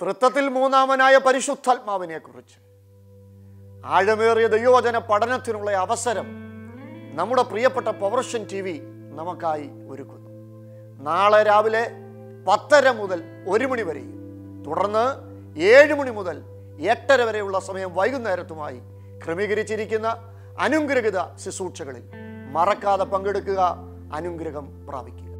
തൃത്വത്തിൽ മൂന്നാമനായ പരിശുദ്ധാത്മാവിനെക്കുറിച്ച്. ആഴമേറിയ ദൈവവചന പഠനത്തിനുള്ള അവസരം നമ്മുടെ പ്രിയപ്പെട്ട പവർഷൻ ടി വി നമുക്കായി ഒരുക്കുന്നു. നാളെ രാവിലെ പത്തര മുതൽ ഒരു മണി വരെയും തുടർന്ന് ഏഴ് മണി മുതൽ എട്ടര വരെയുള്ള സമയം വൈകുന്നേരത്തുമായി ക്രമീകരിച്ചിരിക്കുന്ന അനുഗ്രഹിത ശുശ്രൂഷകളിൽ മറക്കാതെ പങ്കെടുക്കുക അനുഗ്രഹം പ്രാപിക്കുക.